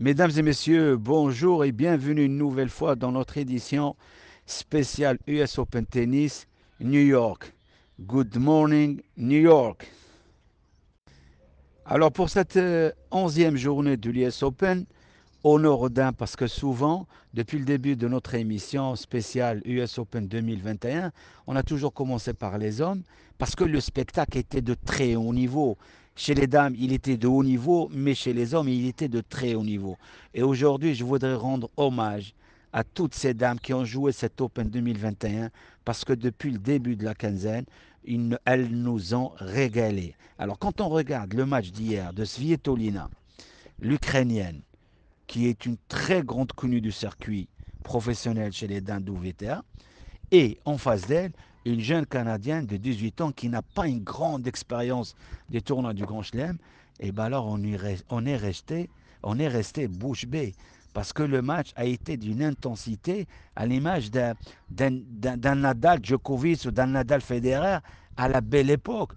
Mesdames et messieurs, bonjour et bienvenue une nouvelle fois dans notre édition spéciale US Open Tennis New York. Good morning New York. Alors pour cette euh, onzième journée de l'US Open, honneur d'un parce que souvent, depuis le début de notre émission spéciale US Open 2021, on a toujours commencé par les hommes parce que le spectacle était de très haut niveau. Chez les dames, il était de haut niveau, mais chez les hommes, il était de très haut niveau. Et aujourd'hui, je voudrais rendre hommage à toutes ces dames qui ont joué cet Open 2021 parce que depuis le début de la quinzaine, elles nous ont régalé. Alors quand on regarde le match d'hier de Svietolina, l'Ukrainienne, qui est une très grande connue du circuit professionnel chez les dames d'OVTA, et en face d'elle, une jeune Canadienne de 18 ans qui n'a pas une grande expérience des tournois du Grand Chelem, et bien alors on, est resté, on est resté bouche bée parce que le match a été d'une intensité à l'image d'un Nadal Djokovic ou d'un Nadal Federer à la belle époque.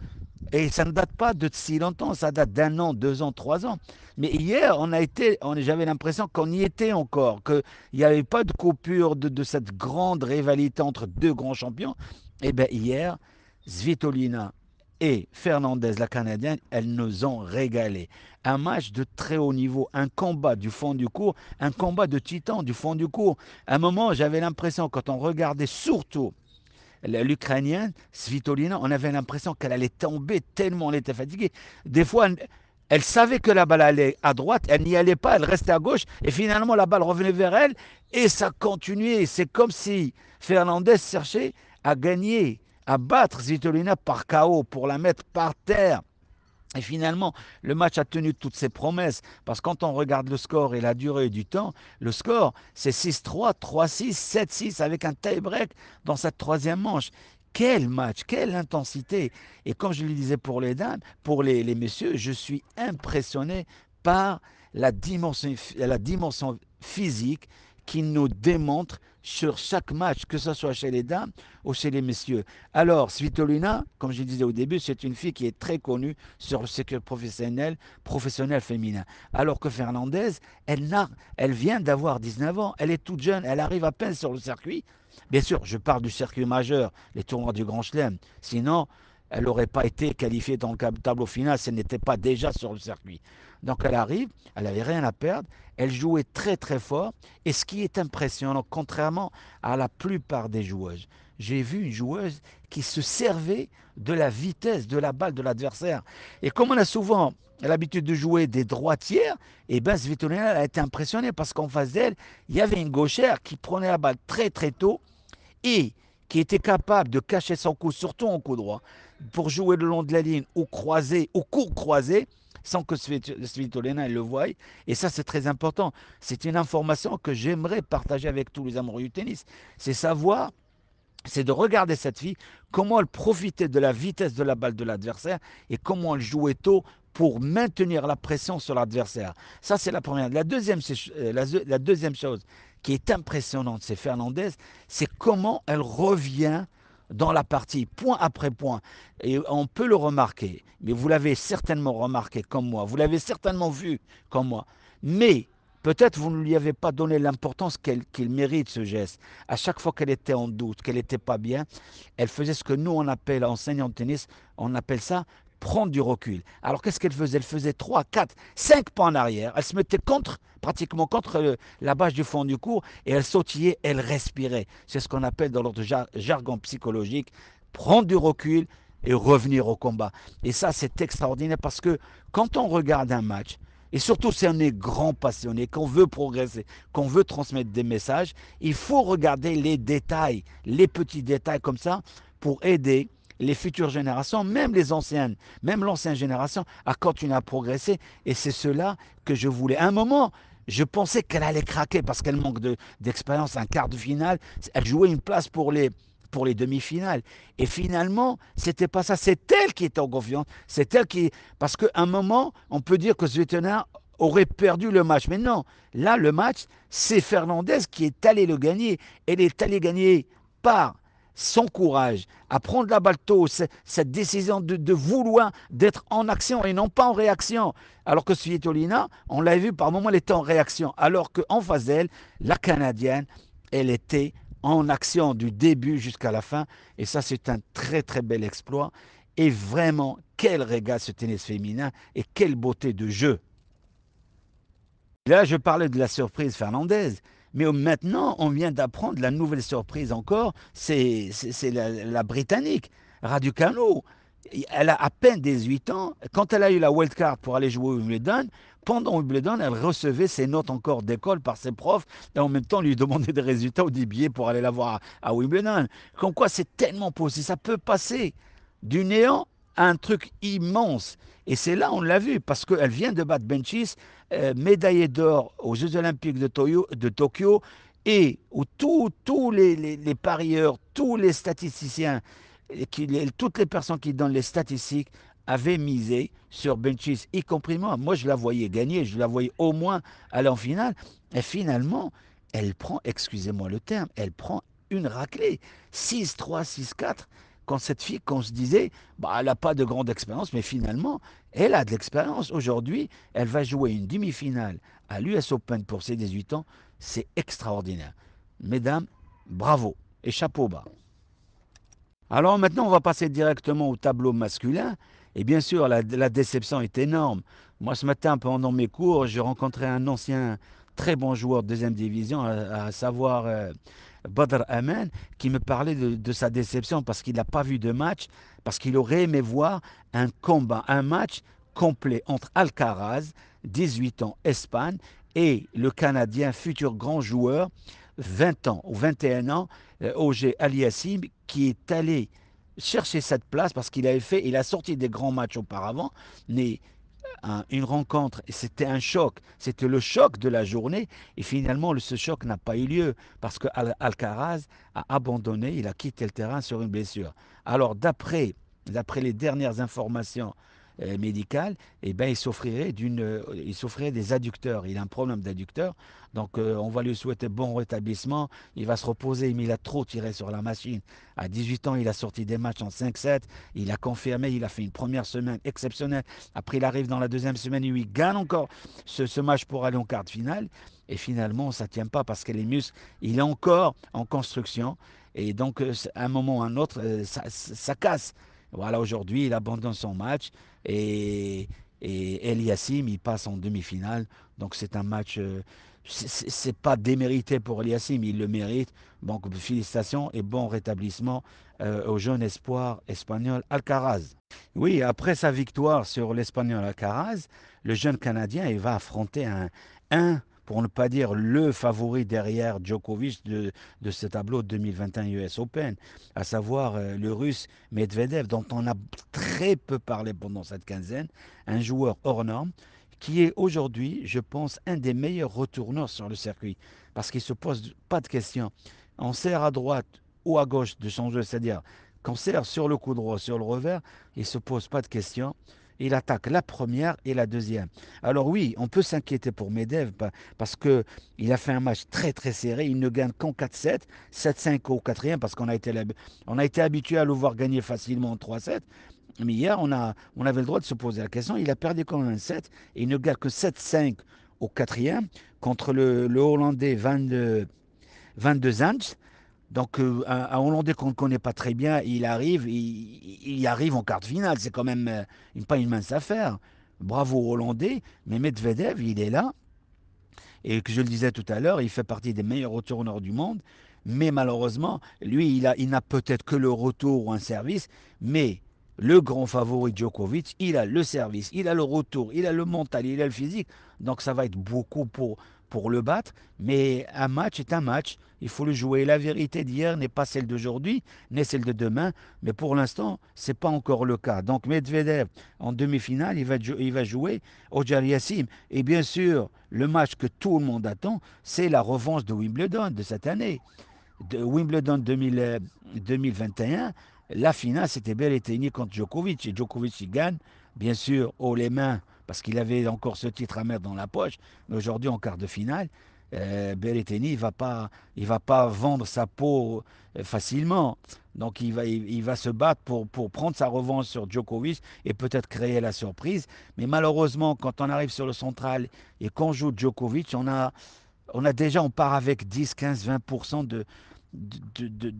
Et ça ne date pas de si longtemps, ça date d'un an, deux ans, trois ans. Mais hier, on a été, j'avais l'impression qu'on y était encore, qu'il n'y avait pas de coupure de, cette grande rivalité entre deux grands champions. Eh bien, hier, Svitolina et Fernandez, la Canadienne, elles nous ont régalé. Un match de très haut niveau, un combat du fond du cours, un combat de titan du fond du cours. À un moment, j'avais l'impression, quand on regardait surtout l'Ukrainienne, Svitolina, on avait l'impression qu'elle allait tomber tellement elle était fatiguée. Des fois, elle savait que la balle allait à droite, elle n'y allait pas, elle restait à gauche, et finalement la balle revenait vers elle, et ça continuait. C'est comme si Fernandez cherchait à gagner à battre Zitolina par KO pour la mettre par terre. Et finalement, le match a tenu toutes ses promesses, parce que quand on regarde le score et la durée du temps, le score, c'est 6-3, 3-6, 7-6, avec un tie-break dans cette troisième manche. Quel match, quelle intensité. Et comme je le disais pour les dames, pour les, les messieurs, je suis impressionné par la dimension, la dimension physique qui nous démontre sur chaque match, que ce soit chez les dames ou chez les messieurs. Alors, Svitolina, comme je disais au début, c'est une fille qui est très connue sur le secteur professionnel, professionnel féminin. Alors que Fernandez, elle, elle vient d'avoir 19 ans, elle est toute jeune, elle arrive à peine sur le circuit. Bien sûr, je parle du circuit majeur, les tournois du Grand Chelem. Sinon, elle n'aurait pas été qualifiée dans le tableau final si elle n'était pas déjà sur le circuit. Donc elle arrive, elle n'avait rien à perdre, elle jouait très très fort. Et ce qui est impressionnant, contrairement à la plupart des joueuses, j'ai vu une joueuse qui se servait de la vitesse de la balle de l'adversaire. Et comme on a souvent l'habitude de jouer des droitières, et eh bien Svitolina a été impressionné parce qu'en face d'elle, il y avait une gauchère qui prenait la balle très très tôt et qui était capable de cacher son coup, surtout en coup droit, pour jouer le long de la ligne ou croisé, ou court croisé, sans que Svitolina le voie. Et ça, c'est très important. C'est une information que j'aimerais partager avec tous les amoureux du tennis. C'est savoir, c'est de regarder cette fille, comment elle profitait de la vitesse de la balle de l'adversaire et comment elle jouait tôt pour maintenir la pression sur l'adversaire. Ça, c'est la première. La euh, la deuxième chose, qui est impressionnante, c'est Fernandez, c'est comment elle revient dans la partie point après point. Et on peut le remarquer, mais vous l'avez certainement remarqué comme moi, vous l'avez certainement vu comme moi. Mais peut-être vous ne lui avez pas donné l'importance qu'il mérite ce geste. À chaque fois qu'elle était en doute, qu'elle n'était pas bien, elle faisait ce que nous on appelle, enseignant de tennis, on appelle ça prendre du recul. Alors qu'est-ce qu'elle faisait? Elle faisait 3, 4, 5 pas en arrière. Elle se mettait contre, pratiquement contre euh, la bâche du fond du cours et elle sautillait, elle respirait. C'est ce qu'on appelle dans notre jargon psychologique prendre du recul et revenir au combat. Et ça, c'est extraordinaire parce que quand on regarde un match, et surtout si on est grand passionné, qu'on veut progresser, qu'on veut transmettre des messages, il faut regarder les détails, les petits détails comme ça pour aider les futures générations, même les anciennes, même l'ancienne génération, a continué à progresser. Et c'est cela que je voulais. À un moment, je pensais qu'elle allait craquer parce qu'elle manque d'expérience, un quart de finale. Elle jouait une place pour les, demi-finales. Et finalement, c'était pas ça. C'est elle qui était en confiance. C'est elle qui. Parce qu'à un moment, on peut dire que Svetlana aurait perdu le match. Mais non, là, le match, c'est Fernandez qui est allé le gagner. Elle est allée gagner par son courage, à prendre la balle tôt, cette décision de, vouloir d'être en action et non pas en réaction. Alors que Svitolina, on l'a vu par moments, elle était en réaction. Alors qu'en face d'elle, la Canadienne, elle était en action du début jusqu'à la fin. Et ça, c'est un très très bel exploit. Et vraiment, quel régal ce tennis féminin et quelle beauté de jeu. Là, je parlais de la surprise fernandaise. Mais maintenant, on vient d'apprendre la nouvelle surprise encore, c'est la, la, britannique, Raducanu. Elle a à peine 18 ans. Quand elle a eu la wildcard pour aller jouer au Wimbledon, pendant Wimbledon, elle recevait ses notes encore d'école par ses profs et en même temps lui demandait des résultats ou des billets pour aller la voir à, Wimbledon. Comme quoi, c'est tellement possible. Ça peut passer du néant un truc immense. Et c'est là, on l'a vu, parce qu'elle vient de battre Benchis, euh, médaillée d'or aux Jeux Olympiques de, Tokyo, et où tous les, parieurs, tous les statisticiens, toutes les personnes qui donnent les statistiques avaient misé sur Benchis, y compris moi. Moi, je la voyais gagner, je la voyais au moins aller en finale. Et finalement, elle prend, excusez-moi le terme, elle prend une raclée. 6-3, 6-4 quand cette fille, qu'on se disait, bah, elle n'a pas de grande expérience, mais finalement, elle a de l'expérience. Aujourd'hui, elle va jouer une demi-finale à l'US Open pour ses 18 ans. C'est extraordinaire. Mesdames, bravo et chapeau bas. Alors maintenant, on va passer directement au tableau masculin. Et bien sûr, la, déception est énorme. Moi, ce matin, pendant mes cours, j'ai rencontré un ancien très bon joueur de deuxième division, à, savoir euh, Badr Aman, qui me parlait de, sa déception parce qu'il n'a pas vu de match, parce qu'il aurait aimé voir un combat, un match complet entre Alcaraz, 18 ans, Espagne, et le Canadien, futur grand joueur, 20 ans ou 21 ans, euh, OG Aliassim, qui est allé chercher cette place parce qu'il avait fait, il a sorti des grands matchs auparavant, mais une rencontre, c'était un choc, c'était le choc de la journée, et finalement ce choc n'a pas eu lieu parce que Alcaraz a abandonné, il a quitté le terrain sur une blessure. Alors d'après les dernières informations euh, médical, eh ben, il souffrirait d'une, euh, il des adducteurs. Il a un problème d'adducteur, donc euh, on va lui souhaiter bon rétablissement. Il va se reposer, mais il a trop tiré sur la machine. À 18 ans, il a sorti des matchs en 5-7. Il a confirmé, il a fait une première semaine exceptionnelle. Après, il arrive dans la deuxième semaine où il gagne encore ce, ce match pour aller en quart de finale. Et finalement, ça ne tient pas parce que les muscles, il est encore en construction. Et donc, à un moment ou à un autre, ça casse. Voilà, aujourd'hui, il abandonne son match et, et Eliassim, il passe en demi-finale. Donc, c'est un match. Euh, c'est pas démérité pour Eliassim, il le mérite. Donc, félicitations et bon rétablissement euh, au jeune espoir espagnol Alcaraz. Oui, après sa victoire sur l'espagnol Alcaraz, le jeune Canadien il va affronter un, un pour ne pas dire le favori derrière Djokovic de, ce tableau 2021 US Open, à savoir euh, le russe Medvedev, dont on a très peu parlé pendant cette quinzaine, un joueur hors norme, qui est aujourd'hui, je pense, un des meilleurs retourneurs sur le circuit, parce qu'il ne se pose pas de questions. On sert à droite ou à gauche de son jeu, c'est-à-dire qu'on sert sur le coup droit, sur le revers, il ne se pose pas de questions il attaque la première et la deuxième. Alors oui, on peut s'inquiéter pour Medvedev parce que il a fait un match très très serré. Il ne gagne qu'en 4-7, 7-5 au quatrième parce qu'on a été, on a été habitué à le voir gagner facilement en 3-7. Mais hier, on, a, on avait le droit de se poser la question. Il a perdu quand même 7 et il ne gagne que 7-5 au quatrième contre le, Hollandais 22, 22 Zandt. Donc, euh, un, Hollandais qu'on ne connaît pas très bien, il arrive, il, arrive en quart de finale. C'est quand même euh, pas une mince affaire. Bravo Hollandais, mais Medvedev, il est là. Et que je le disais tout à l'heure, il fait partie des meilleurs retourneurs du monde. Mais malheureusement, lui, il, il n'a peut-être que le retour ou un service. Mais le grand favori Djokovic, il a le service, il a le retour, il a le mental, il a le physique. Donc ça va être beaucoup pour, pour le battre, mais un match est un match. Il faut le jouer. La vérité d'hier n'est pas celle d'aujourd'hui, n'est celle de demain, mais pour l'instant, ce n'est pas encore le cas. Donc Medvedev, en demi-finale, il va, il va jouer au Yassim. Et bien sûr, le match que tout le monde attend, c'est la revanche de Wimbledon de cette année. De Wimbledon 2021, la finale, c'était Berrettini contre Djokovic. Et Djokovic, il gagne, bien sûr, haut les mains parce qu'il avait encore ce titre à mettre dans la poche. Mais aujourd'hui, en quart de finale, euh, Berrettini, il va pas, va pas vendre sa peau euh, facilement. Donc il va, se battre pour, prendre sa revanche sur Djokovic et peut-être créer la surprise. Mais malheureusement, quand on arrive sur le central et qu'on joue Djokovic, on a, on a déjà, on part avec 10, 15, 20% de, de, de,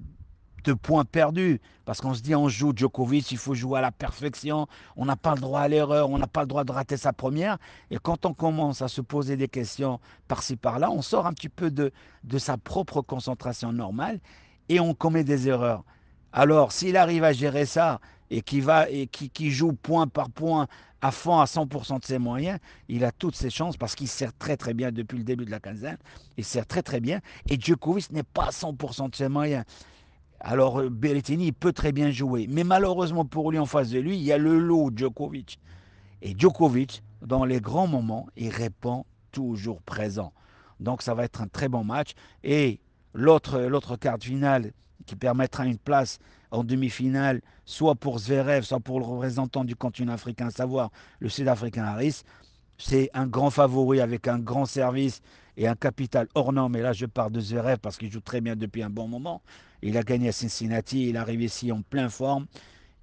de points perdus. Parce qu'on se dit, on joue Djokovic, il faut jouer à la perfection, on n'a pas le droit à l'erreur, on n'a pas le droit de rater sa première. Et quand on commence à se poser des questions par-ci par-là, on sort un petit peu de, de sa propre concentration normale et on commet des erreurs. Alors, s'il arrive à gérer ça et qui joue point par point à fond à 100% de ses moyens, il a toutes ses chances parce qu'il sert très très bien depuis le début de la quinzaine. Il sert très très bien et Djokovic n'est pas à 100% de ses moyens. Alors euh, Berrettini peut très bien jouer, mais malheureusement pour lui en face de lui, il y a le lot Djokovic. Et Djokovic, dans les grands moments, il répond toujours présent. Donc ça va être un très bon match. Et l'autre, l'autre carte finale qui permettra une place en demi-finale, soit pour Zverev, soit pour le représentant du continent africain, à savoir le Sud-Africain Harris, c'est un grand favori avec un grand service et un capital hors norme. Et là, je parle de Zverev parce qu'il joue très bien depuis un bon moment. Il a gagné à Cincinnati, il arrive ici en pleine forme.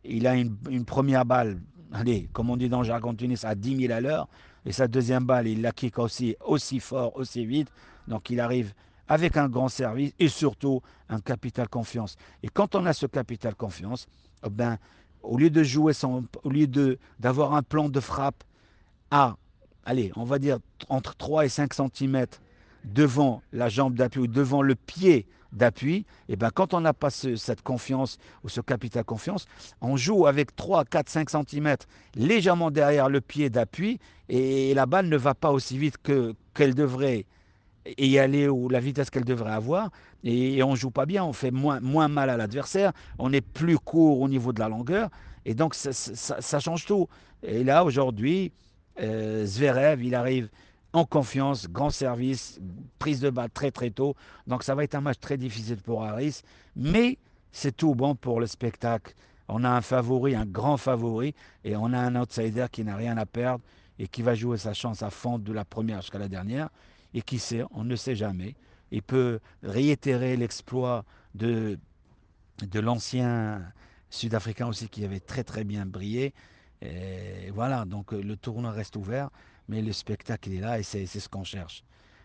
Il a une, première balle, allez, comme on dit dans le jargon tennis, à 10 000 à l'heure. Et sa deuxième balle, il la kick aussi, aussi fort, aussi vite. Donc il arrive avec un grand service et surtout un capital confiance. Et quand on a ce capital confiance, eh ben, au lieu de jouer au lieu d'avoir un plan de frappe à, allez, on va dire entre 3 et 5 cm devant la jambe d'appui ou devant le pied d'appui, et ben quand on n'a pas ce, cette confiance ou ce capital confiance, on joue avec 3, 4, 5 cm légèrement derrière le pied d'appui et la balle ne va pas aussi vite que qu'elle devrait y aller ou la vitesse qu'elle devrait avoir et, on joue pas bien, on fait moins, moins mal à l'adversaire, on est plus court au niveau de la longueur et donc ça change tout. Et là aujourd'hui, euh, Zverev, il arrive en confiance, grand service, prise de balle très très tôt. Donc ça va être un match très difficile pour Harris, mais c'est tout bon pour le spectacle. On a un favori, un grand favori, et on a un outsider qui n'a rien à perdre et qui va jouer sa chance à fond de la première jusqu'à la dernière. Et qui sait, on ne sait jamais. Il peut réitérer l'exploit de, de l'ancien Sud-Africain aussi qui avait très très bien brillé. Et voilà, donc le tournoi reste ouvert mais le spectacle est là et c'est ce qu'on cherche.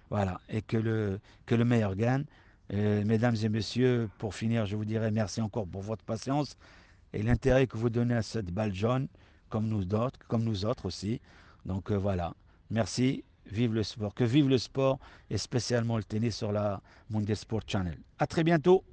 Voilà, et que le, que le meilleur gagne. Euh, mesdames et messieurs, pour finir, je vous dirais merci encore pour votre patience et l'intérêt que vous donnez à cette balle jaune, comme nous comme nous autres aussi. Donc euh, voilà, merci, vive le sport, que vive le sport et spécialement le tennis sur la Sport Channel. À très bientôt.